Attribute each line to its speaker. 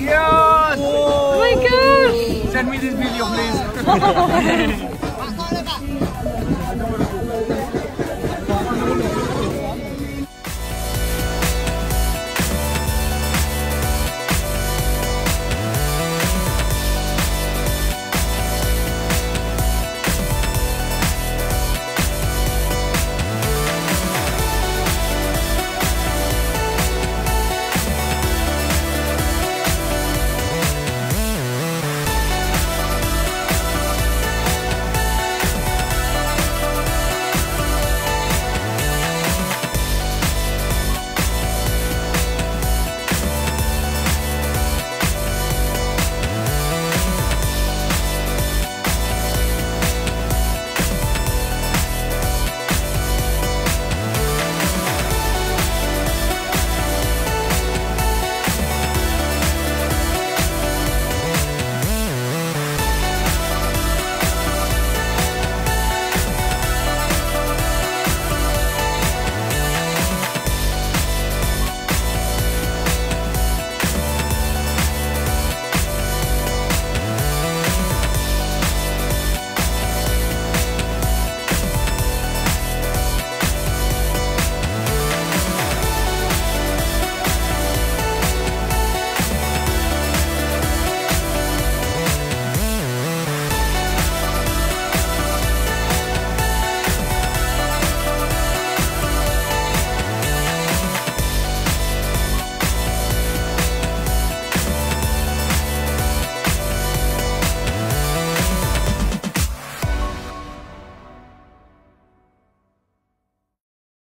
Speaker 1: Yes!
Speaker 2: Oh my gosh!
Speaker 1: Send me this video, please.